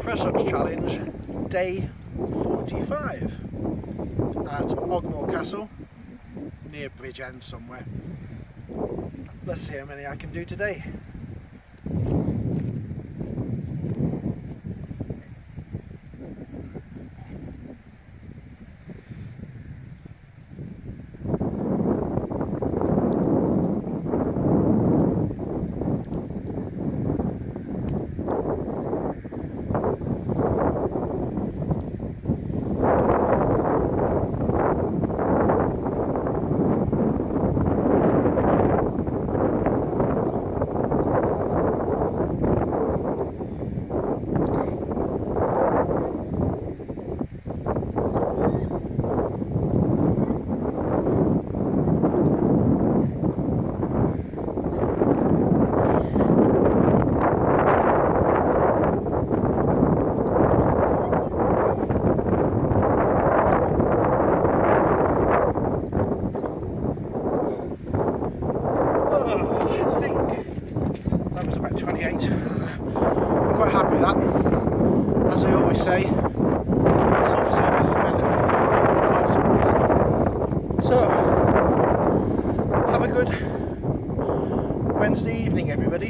Press Ups Challenge, day 45 at Ogmore Castle, near Bridgend somewhere. Let's see how many I can do today. I think that was about 28. I'm quite happy with that. As I always say, soft surface is better than hard surface. So, have a good Wednesday evening, everybody.